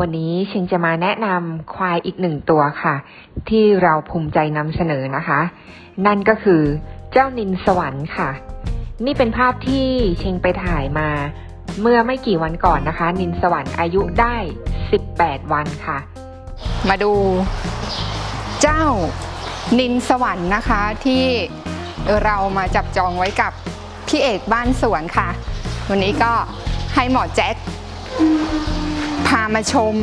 วันนี้ชิงจะมาแนะนำควายอีกหนึ่งตัวค่ะ ที่เราภูมิใจนำเสนอนะคะ นั่นก็คือเจ้านินสวรรค์ค่ะ นี่เป็นภาพที่เชงไปถ่ายมา เมื่อไม่กี่วันก่อนนะคะ นินสวรรค์อายุได้ 18 วันค่ะ มาดูเจ้านินสวรรค์นะคะที่เรามาจับจองไว้กับพี่เอกบ้านสวนค่ะ วันนี้ก็ให้หมอแจ็ค พามาชม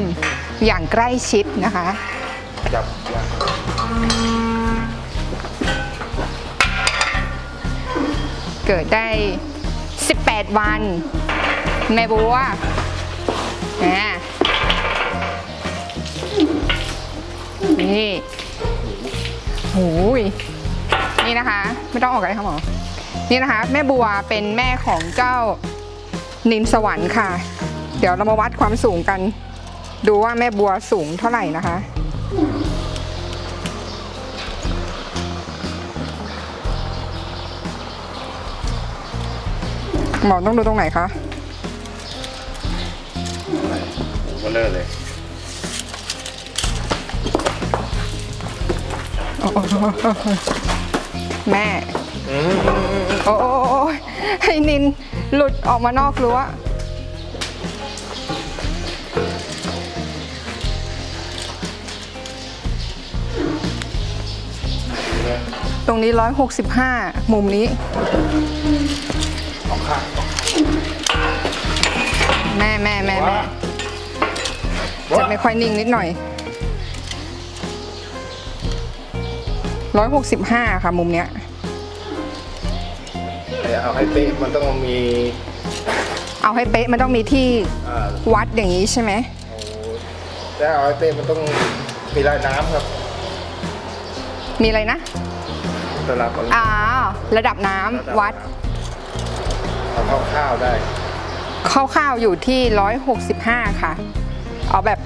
อย่างใกล้ชิดนะคะจับเกิดได้ 18 วันแม่บัวอ่านี่หูยนี่นะคะ ไม่ต้องออกอะไรค่ะหมอนี่นะคะ แม่บัวเป็นแม่ของเจ้านินสวรรค์ค่ะเดี๋ยวเรามาวัดความสูงกัน ดูว่าแม่บัวสูงเท่าไหร่นะคะ หมอต้องดูตรงไหนคะผมก็เลิกเลยแม่โอ้โอ้โอ้ยให้นินหลุดออกมานอกรั้ว ตรงนี้ 165 มุมนี้ของข้างแม่แม่แม่แม่จะไม่ค่อยนิ่งนิดหน่อย 165 ค่ะมุมเนี้ยเอาให้เป๊ะมันต้องมี เอาให้เป๊ะมันต้องมีที่อ่าวัดอย่างนี้ใช่ไหมถ้าเอาให้เป๊ะมันต้องมีลายน้ำครับ มีอะไรนะ สลับเอาอ่าระดับน้ำวัดเอาข้าวๆได้คร่าวๆอยู่ที่ 165 ค่ะ เอาแบบ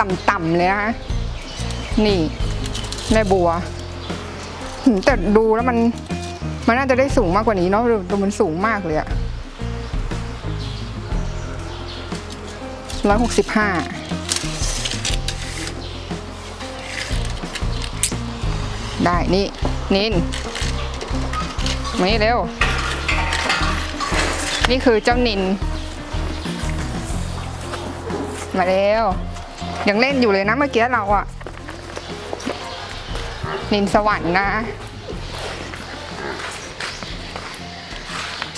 ต่ำๆเลยนะคะ นี่แม่บัวหืมแต่ดูแล้วมัน มันน่าจะได้สูงมากกว่านี้เนาะดูดูมันสูงมากเลยอะร้อยหกสิบห้าได้นี่ นินมานี่เร็ว นี่คือเจ้านิน มาเร็ว ยังเล่นอยู่เลยนะเมื่อกี้เราอะนินสวรรค์นะ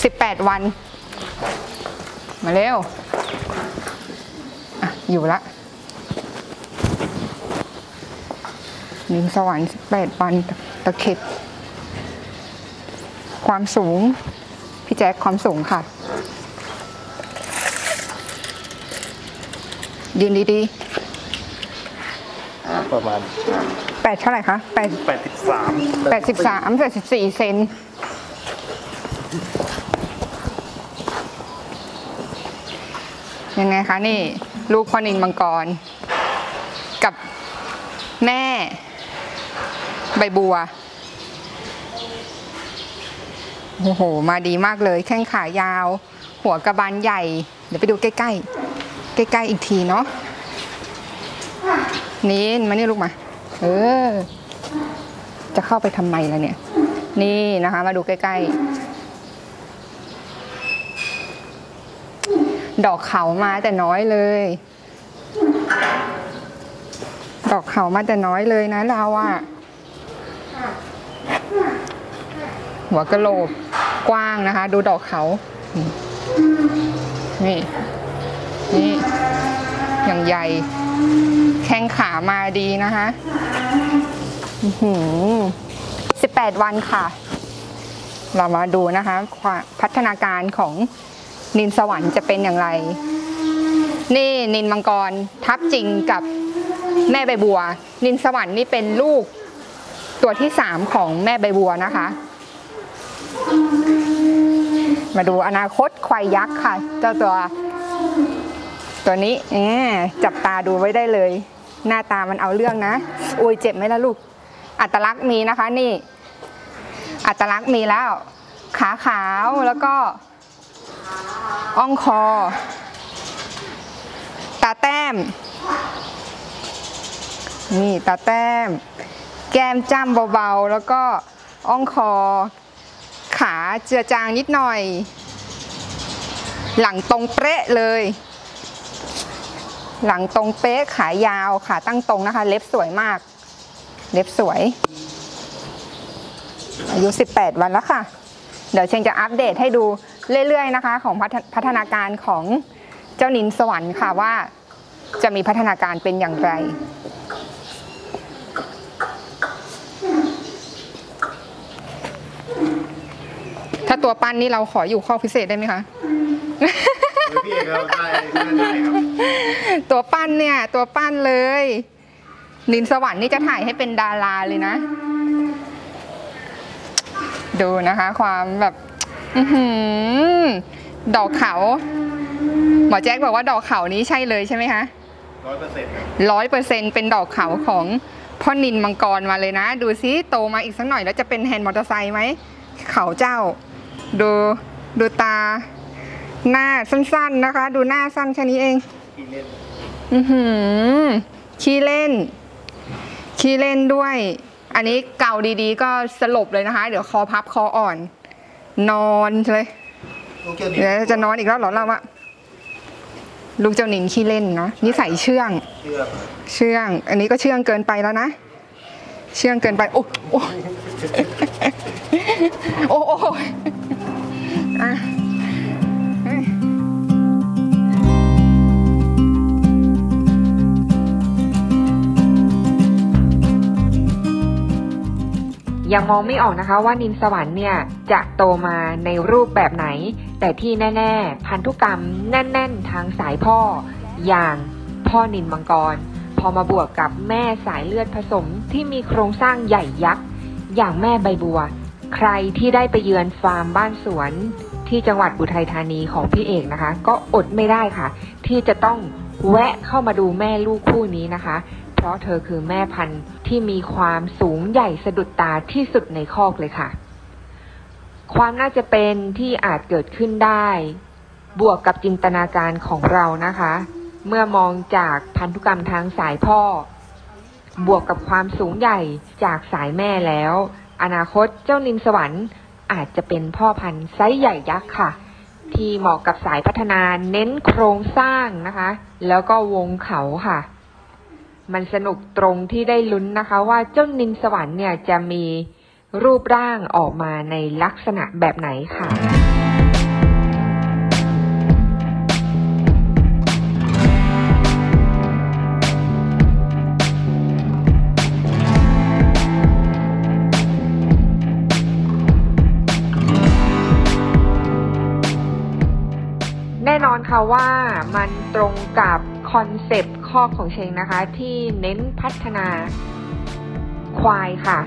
สิบแปดวัน มาเร็ว อะ อยู่ละ นินสวรรค์สิบแปดวันตะตะเข็บ ความสูง พี่แจ๊คความสูงค่ะ ยืนดีประมาณๆแปดเท่าไหร่คะแปด83แปดสิบสามแปดสิบสี่เซนยังไงคะนี่ ลูกพ่อนินมังกร กับแม่ ใบบัว โอ้โห มาดีมากเลย แข้งขายาว หัวกระบาลใหญ่ เดี๋ยวไปดูใกล้ ๆ ใกล้ ๆ อีกทีเนาะนินมานี่ลูกมา เออ จะเข้าไปทำไมล่ะเนี่ย นี่นะคะ มาดูใกล้ ๆ ดอกเขามาแต่น้อยเลยดอกเขามาแต่น้อยเลยนะเราอะ หัวกะโหลกกว้างนะคะ ดูดอกเขา นี่ นี่ อย่างใหญ่ แข้งขามาดีนะคะสิบแปดวันค่ะ เรามาดูนะคะความพัฒนาการของนินสวรรค์จะเป็นอย่างไร นี่นินมังกรทับจริงกับแม่ใบบัว นินสวรรค์นี่เป็นลูก ตัวที่สามของแม่ใบบัวนะคะ มาดูอนาคตควายยักษ์ค่ะ เจ้าตัวตัวนี้แอบจับตาดูไว้ได้เลย หน้าตามันเอาเรื่องนะอุ้ยเจ็บไหมล่ะลูก อัตลักษณ์มีนะคะนี่ อัตลักษณ์มีแล้ว ขาขาวแล้วก็อ่องคอ ตาแต้ม นี่ตาแต้ม แก้มจ้ำเบาๆ แล้วก็อ่องคอ ขาเจือจางนิดหน่อย หลังตรงเป๊ะเลย หลังตรงเป๊ะขายาวขาตั้งตรงนะคะ เล็บสวยมาก เล็บสวย อายุ 18 วันแล้วค่ะ เดี๋ยวเชงจะอัปเดตให้ดูเรื่อยๆนะคะ ของพัฒพัฒนาการของเจ้านินสวรรค์ค่ะว่าจะมีพัฒนาการเป็นอย่างไร ถ้าตัวปั้นนี่เราขออยู่ข้อพิเศษได้ไหมคะพี่เอกเราได้ได้ครับตัวปั้นเนี่ยตัวปั้นเลยนินสวรรค์นี่จะถ่ายให้เป็นดาราเลยนะ ดูนะคะ ความแบบอื้อหือดอกเขา หมอแจ็คบอกว่าดอกเขานี้ใช่เลยใช่ไหมคะร้อยเปอร์เซ็นต์ร้อยเปอร์เซ็นเป็นดอกเขาของพ่อนิลมังกรมาเลยนะ ดูซิโตมาอีกสักหน่อยแล้วจะเป็นแฮนด์มอเตอร์ไซค์ไหมเขาเจ้า ดูดูตา หน้าสั้นๆนะคะ ดูหน้าสั้นแค่นี้เองที่เล่นอือหือขี้เล่น ขี้เล่นด้วย อันนี้เก่าดีๆ ก็สลบเลยนะคะ เดี๋ยวคอพับคออ่อน นอนเลยลูกเจ้าหนี้เดี๋ยวจะนอนอีกแล้วเหรอเราอะลูกเจ้าหนิงขี้เล่นเนาะนิสัยเชื่องเชื่อมเชื่อง อันนี้ก็เชื่องเกินไปแล้วนะ เชื่องเกินไป โอ้โอ้ โอ้โอ้อะยังมองไม่ออกนะคะว่านินสวรรค์เนี่ยจะโตมาในรูปแบบไหน แต่ที่แน่ ๆ พันธุกรรมแน่น ๆ ทางสายพ่อ อย่างพ่อนินมังกร พอมาบวกกับแม่สายเลือดผสมที่มีโครงสร้างใหญ่ยักษ์ อย่างแม่ใบบัว ใครที่ได้ไปเยือนฟาร์มบ้านสวนที่จังหวัดอุทัยธานีของพี่เอกนะคะ ก็อดไม่ได้ค่ะ ที่จะต้องแวะเข้ามาดูแม่ลูกคู่นี้นะคะ เพราะเธอคือแม่พันธุ์ที่มีความสูงใหญ่สะดุดตาที่สุดในคอกเลยค่ะ ความน่าจะเป็นที่อาจเกิดขึ้นได้ บวกกับจินตนาการของเรานะคะ เมื่อมองจากพันธุกรรมทางสายพ่อ บวกกับความสูงใหญ่จากสายแม่แล้ว อนาคตเจ้านินสวรรค์อาจจะเป็นพ่อพันธุ์ไซส์ใหญ่ยักษ์ค่ะ ที่เหมาะกับสายพัฒนาเน้นโครงสร้างนะคะ แล้วก็วงเขาค่ะ มันสนุกตรงที่ได้ลุ้นนะคะ ว่าเจ้านินสวรรค์เนี่ยจะมีรูปร่างออกมาในลักษณะแบบไหนค่ะ ว่ามันตรงกับคอนเซปต์ข้อของเชงนะคะ ที่เน้นพัฒนาควายค่ะ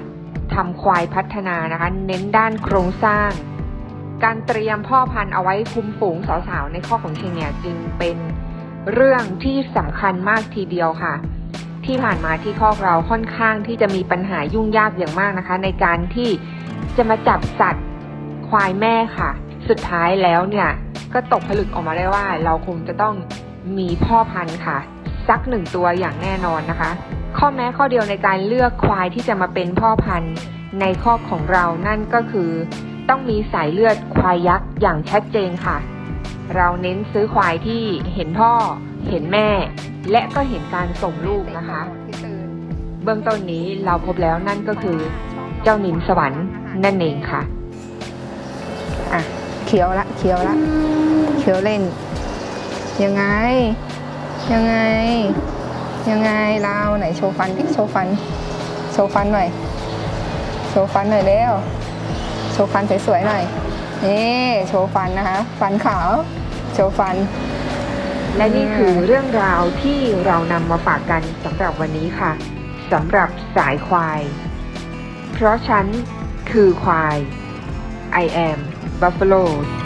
ทำควายพัฒนานะคะ เน้นด้านโครงสร้าง การเตรียมพ่อพันธุ์เอาไว้คุมฝูงสาวๆในข้อของเชงเนี่ยจึงเป็นเรื่องที่สำคัญมากทีเดียวค่ะ ที่ผ่านมาที่คอกเราค่อนข้างที่จะมีปัญหายุ่งยากอย่างมากนะคะ ในการที่จะมาจับสัตว์ควายแม่ค่ะ สุดท้ายแล้วเนี่ยก็ตกผลึกออกมาได้ว่า เราคงจะต้องมีพ่อพันธุ์ค่ะสักหนึ่งตัวอย่างแน่นอนนะคะ ข้อแม้ข้อเดียวในการเลือกควายที่จะมาเป็นพ่อพันธุ์ในครอบของเรานั่นก็คือ ต้องมีสายเลือดควายยักษ์อย่างชัดเจนค่ะ เราเน้นซื้อควายที่เห็นพ่อ เห็นแม่ และก็เห็นการส่งลูกนะคะ เบื้องต้นนี้เราพบแล้วนั่นก็คือ เจ้านินสวรรค์นั่นเองค่ะอะ เขียวละเขียวละเขียวเล่น ยังไง ยังไง ยังไงเราไหนโชว์ฟันดิโชว์ฟัน โชว์ฟันหน่อย โชว์ฟันหน่อยเร็วโชว์ฟันสวยๆหน่อยนี่โชว์ฟันนะคะ ฟันขาว โชว์ฟัน และนี่คือเรื่องราวที่เรานำมาฝากกันสำหรับวันนี้ค่ะสำหรับสายควาย เพราะฉันคือควาย I am buffaloes